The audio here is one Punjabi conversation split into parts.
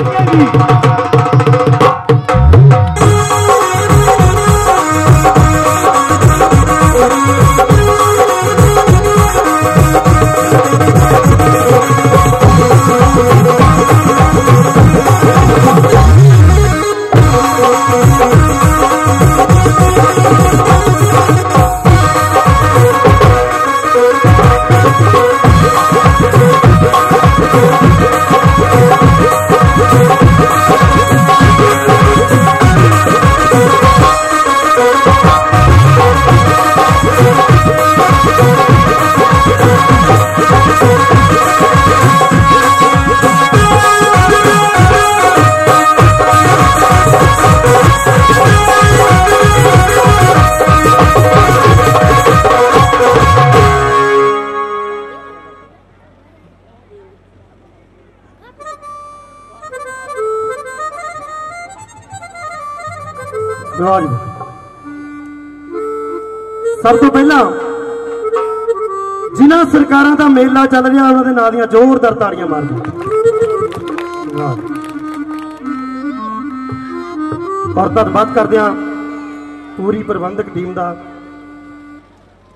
ਰਾਜ ਸਭ ਤੋਂ ਪਹਿਲਾਂ ਜਿਨ੍ਹਾਂ ਸਰਕਾਰਾਂ ਦਾ ਮੇਲਾ ਚੱਲ ਰਿਹਾ, ਉਹਨਾਂ ਦੇ ਨਾਂ ਦੀਆਂ ਜ਼ੋਰਦਾਰ ਤਾੜੀਆਂ ਮਾਰ ਦਿਓ ਔਰ ਧੰਨਵਾਦ ਕਰਦੇ ਹਾਂ ਪੂਰੀ ਪ੍ਰਬੰਧਕ ਟੀਮ ਦਾ,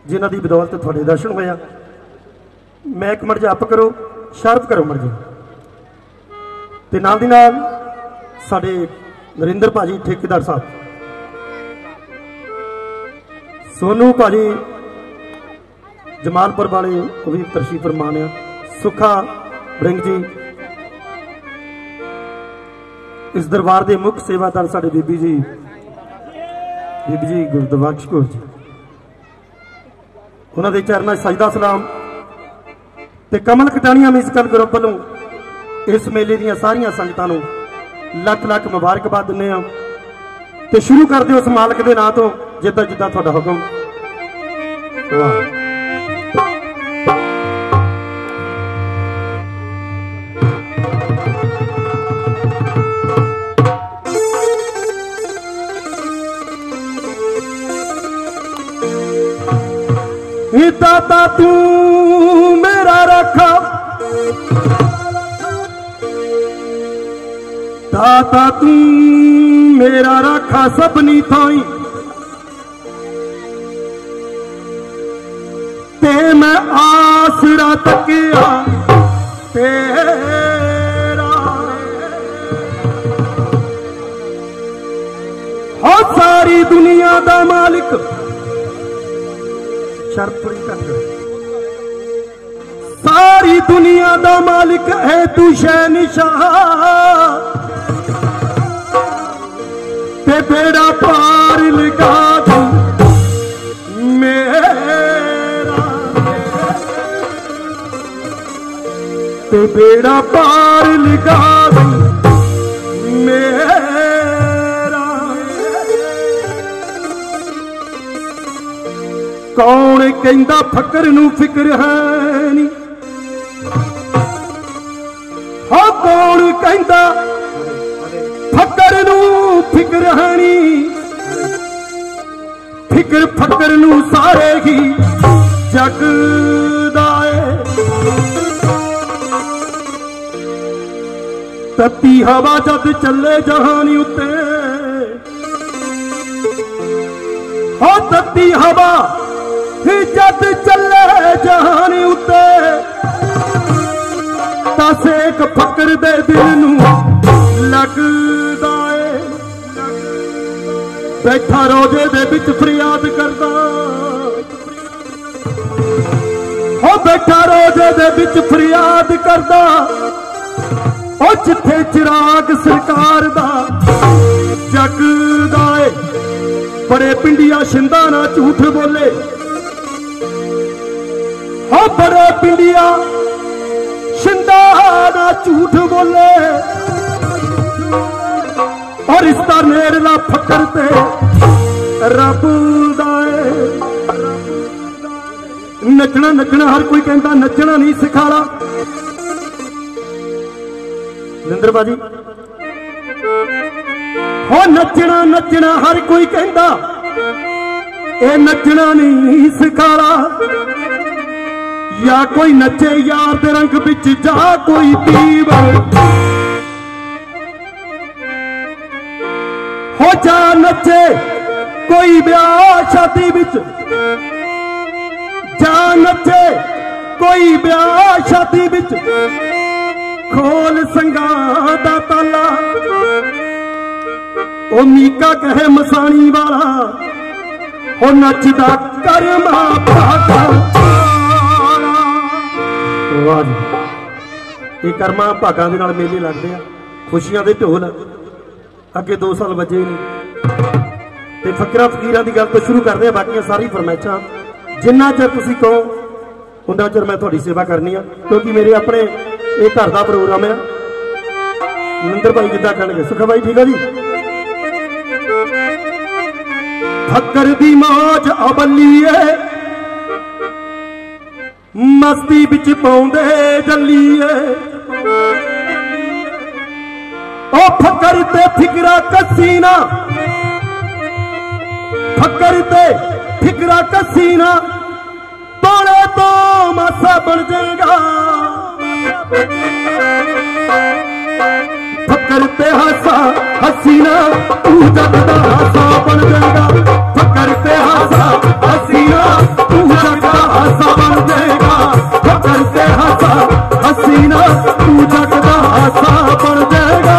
ਜਿਨ੍ਹਾਂ ਦੀ ਬਦੌਲਤ ਤੁਹਾਡੇ ਦਰਸ਼ਨ ਹੋਇਆ ਮੈਂ ਇੱਕ ਮਿੰਟ ਜਪ ਕਰੋ ਸ਼ਰਪ ਕਰੋ ਮਰਜ਼ੀ। ਤੇ ਨਾਲ ਦੀ ਨਾਲ ਸਾਡੇ ਨਰਿੰਦਰ ਭਾਜੀ, ਠੇਕੇਦਾਰ ਸਾਹਿਬ ਸੋਨੂ ਭਾਜੀ, ਜਮਾਲਪੁਰ ਵਾਲੇ ਉਹ ਵੀ ਤਰਸ਼ੀ ਫਰਮਾਨ ਆ। ਸੁਖਾ ਬ੍ਰਿੰਗ ਜੀ, ਇਸ ਦਰਬਾਰ ਦੇ ਮੁੱਖ ਸੇਵਾਦਾਰ ਸਾਡੇ ਬੀਬੀ ਜੀ ਬੀਬੀ ਜੀ ਗੁਰਦਬਖਸ਼ ਕੌਰ ਜੀ। ਉਹਨਾਂ ਦੇ ਚਰਨਾਂ 'ਚ ਸਜਦਾ ਸਲਾਮ ਤੇ ਕਮਲ ਕਟਾਣੀਆਂ ਮਿਊਜ਼ੀਕਲ ਗਰੁੱਪ ਵੱਲੋਂ ਇਸ ਮੇਲੇ ਦੀਆਂ ਸਾਰੀਆਂ ਸੰਗਤਾਂ ਨੂੰ ਲੱਖ ਲੱਖ ਮੁਬਾਰਕਬਾਦ ਦਿੰਦੇ ਹਾਂ ਤੇ ਸ਼ੁਰੂ ਕਰਦੇ ਉਸ ਮਾਲਕ ਦੇ ਨਾਂ ਤੋਂ ਜਿੱਦਾਂ ਜਿੱਦਾਂ ਤੁਹਾਡਾ ਹੁਕਮ। ਵਾਹ। ਇਹ ਦਾਤਾ ਤੂੰ ਮੇਰਾ ਰੱਖਾ। ਦਾਤਾ ਤੂੰ ਮੇਰਾ ਰੱਖਾ ਸਭਨੀ ਥਾਈ। ਤੇ ਮੈਂ ਆਸਰਾ ਤੱਕਿਆ। ਤੇਰਾ ਹੋ ਸਾਰੀ ਦੁਨੀਆ ਦਾ ਮਾਲਿਕ। ਸ਼ਰਤ ਪੂਰੀ ਕਰ ਸਾਰੀ ਦੁਨੀਆ ਦਾ ਮਾਲਿਕ ਹੈ ਤੂੰ ਸ਼ੈ ਸ਼ਹਿਨशाह ਤੇ ਬੇੜਾ ਪਾਰ ਲਗਾ ਬੇੜਾ ਪਾਰ ਲਗਾ ਦੂੰ ਮੇਰਾ ਕੌਣ ਕਹਿੰਦਾ ਫਕਰ ਨੂੰ ਫਿਕਰ ਹੈ ਨਹੀਂ? ਹੋ, ਕੌਣ ਕਹਿੰਦਾ ਫਕਰ ਨੂੰ ਫਿਕਰ ਹੈ ਨਹੀਂ? ਫਿਕਰ ਫਕਰ ਨੂੰ ਸਾਰੇ ਹੀ ਜਗ ਤੱਤੀ ਹਵਾ ਜਦ ਚੱਲੇ ਜਹਾਨੀ ਉੱਤੇ। ਹੋ ਤੱਤੀ ਹਵਾ ਹੀ ਜਦ ਚੱਲੇ ਜਹਾਨ ਉੱਤੇ। ਤਾਂ ਸੇਕ ਫਕਰ ਦੇ ਦਿਲ ਨੂੰ ਲੱਗਦਾ ਏ। ਬੈਠਾ ਰੋਜੇ ਦੇ ਵਿੱਚ ਫਰਿਆਦ ਕਰਦਾ ਹੋ ਬੈਠਾ ਰੋਜੇ ਦੇ ਵਿੱਚ ਫਰਿਆਦ ਕਰਦਾ ਉਹ ਜਿੱਥੇ ਚਿਰਾਗ ਸਰਕਾਰ ਦਾ ਜਗਦਾ ਏ, ਬੜੇ ਪਿੰਡੀਆਂ ਸ਼ਿੰਦਾ ਨਾ ਝੂਠ ਬੋਲੇ। ਹੋ ਬੜੇ ਪਿੰਡੀਆਂ ਸ਼ਿੰਦਾ ਨਾ ਝੂਠ ਬੋਲੇ। ਔਰ ਇਸ ਦਾ ਨੇੜਲਾ ਫਕਰ ਤੇ ਰੱਬ ਦਾ ਏ। ਨੱਚਣਾ ਨੱਚਣਾ ਹਰ ਕੋਈ ਕਹਿੰਦਾ ਨੱਚਣਾ ਨਹੀਂ ਸਿਖਾਲਾ। ਨਿੰਦਰ ਬਾਜੀ। ਹੋ ਨੱਚਣਾ ਨੱਚਣਾ ਹਰ ਕੋਈ ਕਹਿੰਦਾ, ਇਹ ਨੱਚਣਾ ਨਹੀਂ ਸਿਖਾਲਾ। ਜਾਂ ਕੋਈ ਨੱਚੇ ਯਾਰ ਦੇ ਰੰਗ ਵਿੱਚ, ਜਾ ਕੋਈ ਦੀਵ ਹੋ ਜਾ ਨੱਚੇ ਕੋਈ ਵਿਆਹ ਸ਼ਾਦੀ ਵਿੱਚ। ਜਾ ਨੱਚੇ ਕੋਈ ਵਿਆਹ ਸ਼ਾਦੀ ਵਿੱਚ। ਖੋਲ ਸੰਗਾ ਦਾ ਤਾਲਾ। ਉਹ ਮੀਕਾ ਕਹੇ ਮਸਾਣੀ ਵਾਲਾ, ਉਹ ਨੱਚਦਾ ਕਰਮਾ ਭਾਗਾ। ਵਾਹ ਜੀ। ਇਹ ਕਰਮਾ ਭਾਗਾਂ ਦੇ ਨਾਲ ਮੇਲੇ ਲੱਗਦੇ ਆ, ਖੁਸ਼ੀਆਂ ਦੇ ਢੋਲ ਅੱਗੇ 2 ਸਾਲ ਵੱਜੇ ਨਹੀਂ ਤੇ ਫਕਰਾਂ ਫਕੀਰਾਂ ਦੀ ਗੱਲ ਤੋਂ ਸ਼ੁਰੂ ਕਰਦੇ ਆ, ਬਾਕੀਆਂ ਸਾਰੀ ਫਰਮਾਇਸ਼ਾਂ। ਜਿੰਨਾ ਚਿਰ ਤੁਸੀਂ ਕਹੋ ਉਹਨਾਂ ਚਿਰ ਮੈਂ ਤੁਹਾਡੀ ਸੇਵਾ ਕਰਨੀ ਆ, ਕਿਉਂਕਿ ਮੇਰੇ ਆਪਣੇ ਇਹ ਘਰ ਦਾ ਪ੍ਰੋਗਰਾਮ ਆ ਨੰਦਰ ਭਾਈ ਕਿੱਦਾਂ ਕਹਿਣਗੇ? ਸੁਖਾ ਭਾਈ ਠੀਕ ਆ ਜੀ? ਫਕਰ ਦੀ ਮੌਜ ਅਬਲੀਏ ਮਸਤੀ ਵਿੱਚ ਪਾਉਂਦੇ ਜੱਲੀਏ। ਉਹ ਫਕਰ ਤੇ ਫਿਕਰਾ ਕਸੀਨਾ। ਫਕਰ ਤੇ ਫਿਕਰਾ ਕਸੀਨਾ। ਤੋੜੇ ਤੋਂ ਮਾਸਾ ਬਣ ਜਾਏਗਾ। ਫਕਰ ਤੇ ਹਾਸਾ ਹਸੀਨਾ ਤੂੰ ਜੱਗ ਦਾ ਹਾਸਾ ਬਣ ਜਾਏਗਾ ਫਕਰ ਤੇ ਹਾਸਾ ਹਸੀਨਾ ਤੂੰ ਜੱਗ ਦਾ ਹਾਸਾ ਬਣ ਜਾਏਗਾ ਫਕਰ ਤੇ ਹਾਸਾ ਹਸੀਨਾ ਤੂੰ ਜੱਗ ਦਾ ਹਾਸਾ ਬਣ ਜਾਏਗਾ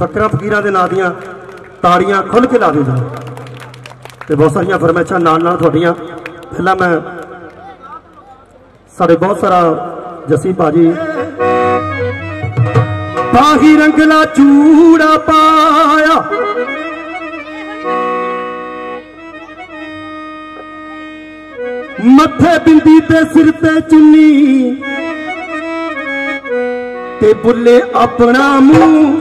ਫਕਰਾਂ ਫਕੀਰਾਂ ਦੇ ਨਾਂ ਦੀਆਂ ਤਾੜੀਆਂ ਖੁੱਲ ਕੇ ਲਾ ਦਿਓ ਜੀ ਤੇ ਬਹੁਤ ਸਾਰੀਆਂ ਫਰਮਾਇਸ਼ਾਂ ਨਾਲ ਨਾਲ ਤੁਹਾਡੀਆਂ। ਪਹਿਲਾਂ ਮੈਂ ਸਾਡੇ ਬਹੁਤ ਸਾਰਾ ਜੱਸੀ ਬਾਜੀ ਬਾਹੀ ਰੰਗਲਾ ਚੂੜਾ ਪਾਇਆ। ਮੱਥੇ ਬਿੰਦੀ ਤੇ ਸਿਰ ਤੇ ਚੁੰਨੀ ਤੇ ਬੁੱਲੇ ਆਪਣਾ ਮੂੰਹ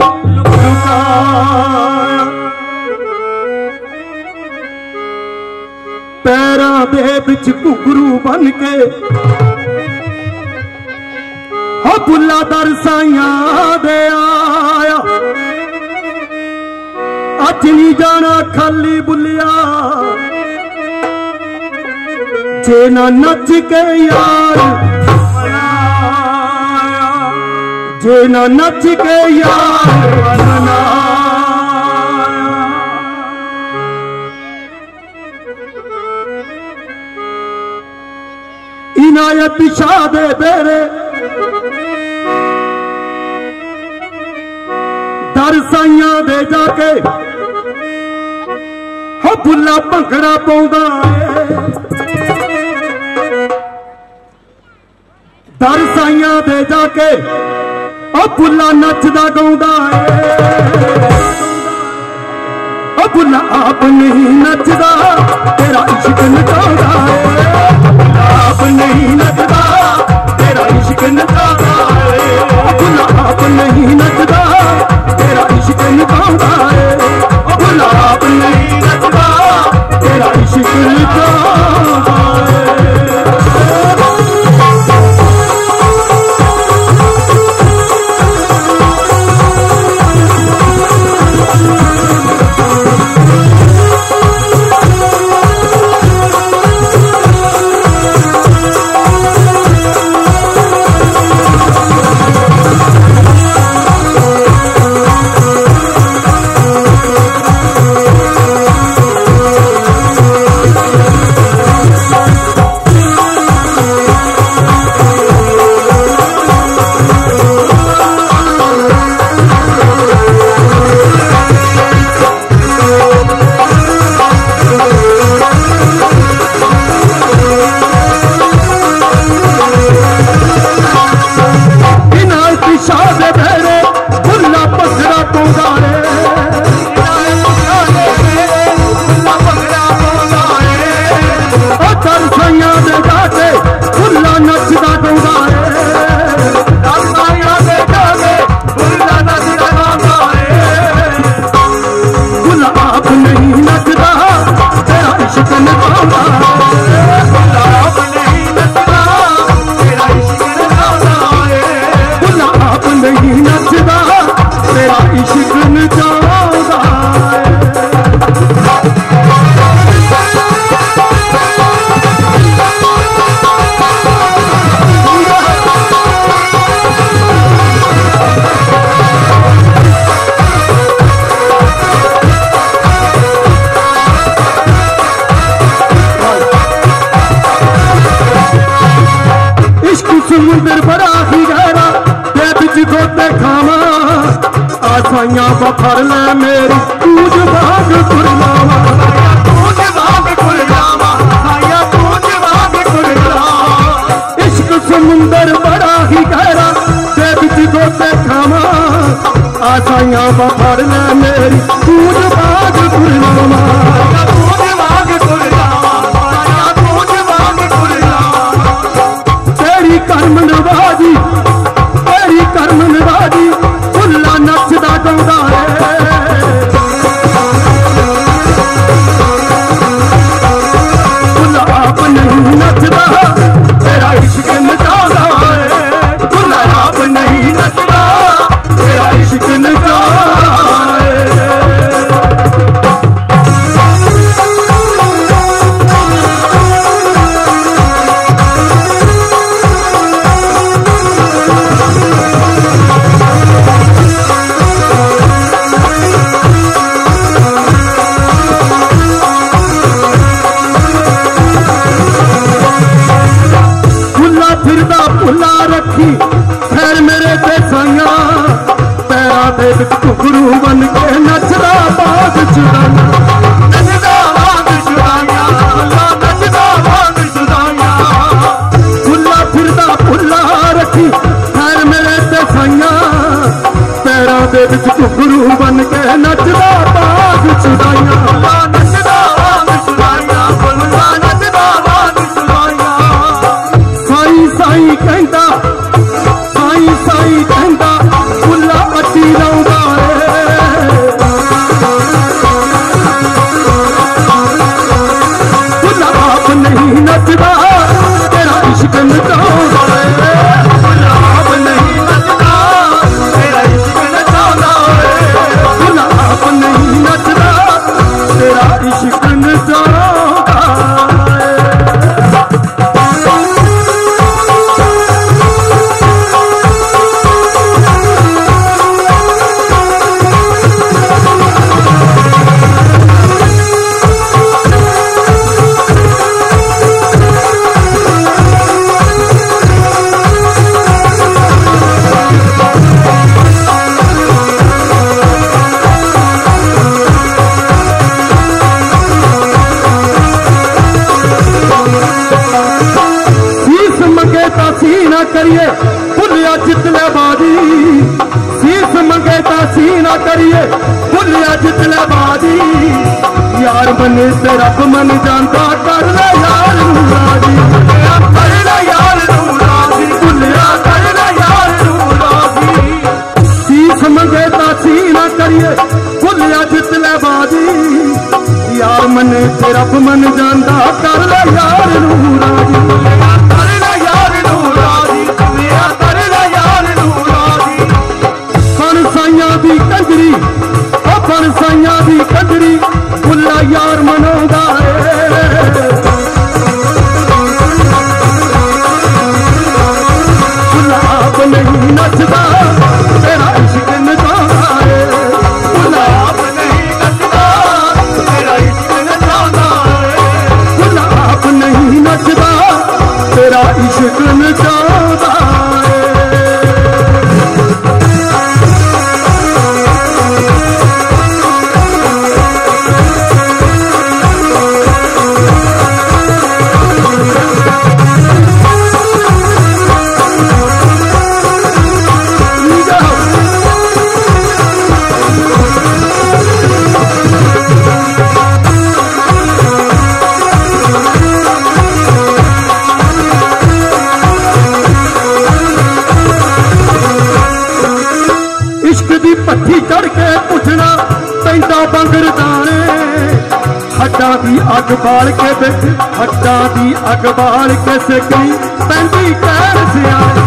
ਲੁਕਾਇਆ ਪੈਰਾਂ ਦੇ ਵਿੱਚ ਘੁੰਗਰੂ ਬਨ ਕੇ ਹੋ ਬੁੱਲਾ ਦਰ ਦੇ ਆਇਆ। ਅੱਜ ਨਹੀਂ ਜਾਣਾ ਖਾਲੀ ਬੁੱਲਿਆ। ਜੇ ਨਾ ਨੱਚ ਕੇ ਯਾਰ نچڪي ان ڇا درسائين تي ڦلا ڀڳڻا پودا درسائي تي ਉਹ ਬੁੱਲਾ ਨੱਚਦਾ ਗਾਉਂਦਾ ਏ। ਉਹ ਬੁੱਲਾ ਆਪ ਨਹੀਂ ਨੱਚਦਾ, ਤੇਰਾ ਇਸ਼ਕ ਨਚਾਉਂਦਾ ਏ। ਆਪ ਨਹੀਂ ਨੱਚਦਾ, ਤੇਰਾ ਇਸ਼ਕ ਨਚਾਉਂਦਾ ਏ। ਉਹ ਬੁੱਲਾ ਆਪ ਨਹੀਂ ਨੱਚਦਾ, ਤੇਰਾ ਇਸ਼ਕ ਨਚਾਉਂਦਾ ਏ। ਉਹ ਬੁੱਲਾ ਆਪ ਨਹੀਂ ਨੱਚਦਾ, ਤੇਰਾ ਇਸ਼ਕ ਨਚਾਉਂਦਾ ਆਸਾਈਆਂ ਵਫਰ ਲੈ ਮੇਰੀ ਤੂਜ ਬਾਗ ਆਇਆ ਇਸ਼ਕ ਸਮੁੰਦਰ ਬੜਾ ਹੀ ਗਹਿਰਾ ਤੇ ਵਿੱਚ ਗੋਤੇ ਖਾਵਾਂ ਆਸਾਈਆਂ ਲੈ ਮੇਰੀ ਤੂਜ ਸੀ ਨਾ ਕਰੀਏ ਭੁੱਲਿਆ ਜਿੱਤ ਲੈ ਬਾਜੀ ਸੀਸ ਮੰਗੇ ਤਾਂ ਸੀ ਨਾ ਕਰੀਏ ਭੁੱਲਿਆ ਜਿੱਤ ਲੈ ਬਾਜੀ ਯਾਰ ਬਨੇ ਤੇ ਰੱਬ ਮਨ ਜਾਂਦਾ ਕਰ ਲੈ ਯਾਰ ਨੂੰ ਰਾਜੀ ਕਰ ਲੈ ਯਾਰ ਨੂੰ ਰਾਜ਼ੀ ਭੁੱਲਿਆ ਕਰ ਲੈ ਯਾਰ ਨੂੰ ਰਾਜ਼ੀ ਸੀਸ ਮੰਗੇ ਤਾਂ ਸੀ ਨਾ ਕਰੀਏ ਭੁੱਲਿਆ ਜਿੱਤ ਲੈ ਬਾਜੀ ਫਣ ਸਾਈਆਂ ਦੀ ਕੰਜਰੀ ਭੁੱਲਾ ਯਾਰ ਮਨ ਪੈਂਦਾ ਹੱਡਾਂ ਦੀ ਅੱਗ ਬਾਲ ਕੇ ਵਿੱਚ, ਹੱਡਾਂ ਦੀ ਅੱਗ ਬਾਲ ਕੇ ਸਿੱਕਣੀ ਪੈਂਦੀ ਕਹਿਣ ਸਿਆਣੇ,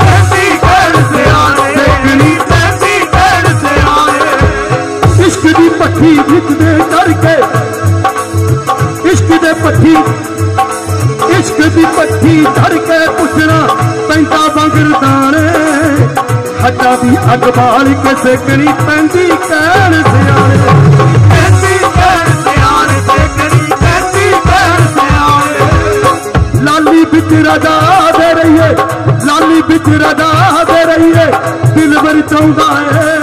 ਪੈਂਦੀ ਕਹਿਣ ਸਿਆਣੇ ਤੇਰੀ ਪੈਂਦੀ ਕਹਿਣ ਸਿਆਣੇ। ਇਸ਼ਕ ਦੀ ਪੱਠੀ ਵਿੱਚ ਦੇ ਚੜ ਇਸ਼ਕ ਦੇ ਪੱਠੀ, ਇਸ਼ਕ ਦੀ ਪੱਠੀ ਚੜ ਕੇ ਪੁੱਛਣਾ ਪੈਂਦਾ ਬੰਗਰ ਦਾਣੇ ਹੱਡਾਂ ਦੀ ਅੱਗ ਬਾਲ ਕੇ ਸਿੱਕਣੀ ਪੈਂਦੀ ਕਹਿਣ ਸਿਆਣੇ। ਲਾਲੀ ਵਿੱਚ ਰਦਾ ਦੇ ਰਹੀਏ ਲਾਲੀ ਵਿੱਚ ਰਦਾ ਦੇ ਰਹੀਏ ਦਿਲ ਵਰ ਚਾਹੁੰਦਾ ਏ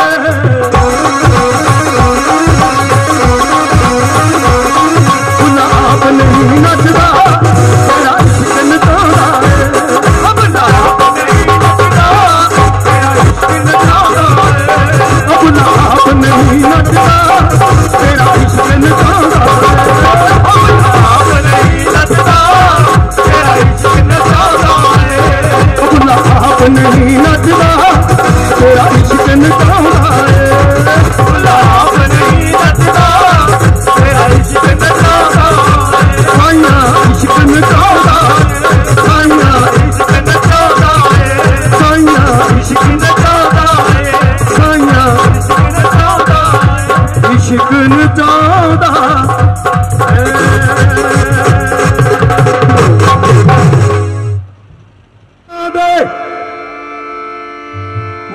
ਫੁੱਲਾ ਆਪ ਨਹੀਂ ਨੱਚਦਾ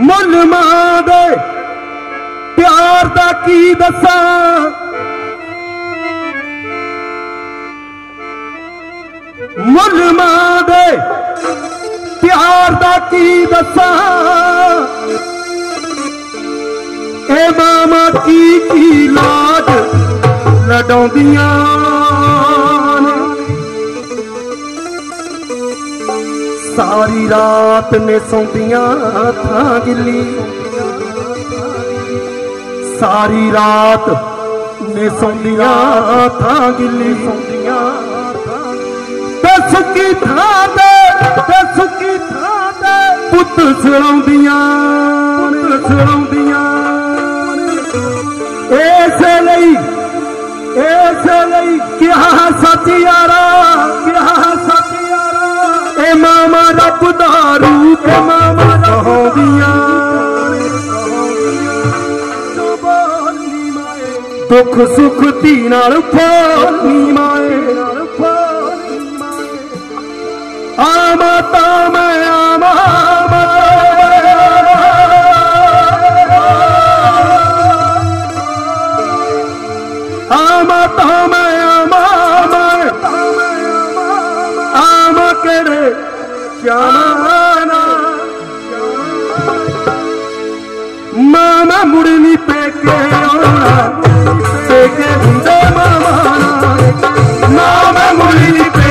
ਮੁੱਲ ਮਾਂ ਦੇ ਪਿਆਰ ਦਾ ਕੀ ਦੱਸਾਂ ਮੁੱਲ ਮਾਂ ਦੇ ਪਿਆਰ ਦਾ ਕੀ ਦੱਸਾਂ ਇਹ ਮਾਮਾ ਕੀ ਕੀ ਲਾਜ ਸਜਾਉਂਦੀਆਂ सारी रात ने सोंदिया था गिली सारी रात ने सोंदिया था गिली सोंदिया दस की था दे दस की था दे सड़ाउंदियां सुरंदिया सुरंदिया ऐसे ले ਦੁੱਖ ਸੁੱਖ ਧੀ ਨਾਲ ਫੋਨੀ ਮਾਏ ਨਾਲ ਫੋਨੀ ਮਾਏ ਆ ਮਾਤਾ ਮੈਂ ਆਮਾ ਆਮਾ ਤਾ ਮੈਂ ਆਮਾ ਮੈਂ ਆਮਾ ਕਿਹੜੇ ਚਾਨਾ બુડની પેકે ઓલા પેકે ભૂંજા મામા નામ મુરલી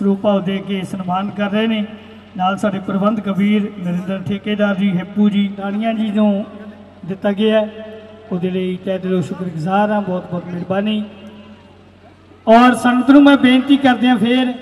ਸਰੂਪ ਭਾਵ ਦੇ ਕੇ ਸਨਮਾਨ ਕਰ ਰਹੇ ਨੇ। ਨਾਲ ਸਾਡੇ ਪ੍ਰਬੰਧ ਕਬੀਰ ਨਰਿੰਦਰ ਠੇਕੇਦਾਰ ਜੀ, ਹੈਪੂ ਜੀ ਰਾਣੀਆਂ ਜੀ ਨੂੰ ਦਿੱਤਾ ਗਿਆ ਉਹਦੇ ਲਈ ਤਹਿ ਦਿਲੋਂ ਸ਼ੁਕਰਗੁਜ਼ਾਰ ਹਾਂ ਬਹੁਤ ਬਹੁਤ ਮਿਹਰਬਾਨੀ। ਔਰ ਸੰਗਤ ਨੂੰ ਮੈਂ ਬੇਨਤੀ ਕਰਦਿਆਂ ਫੇਰ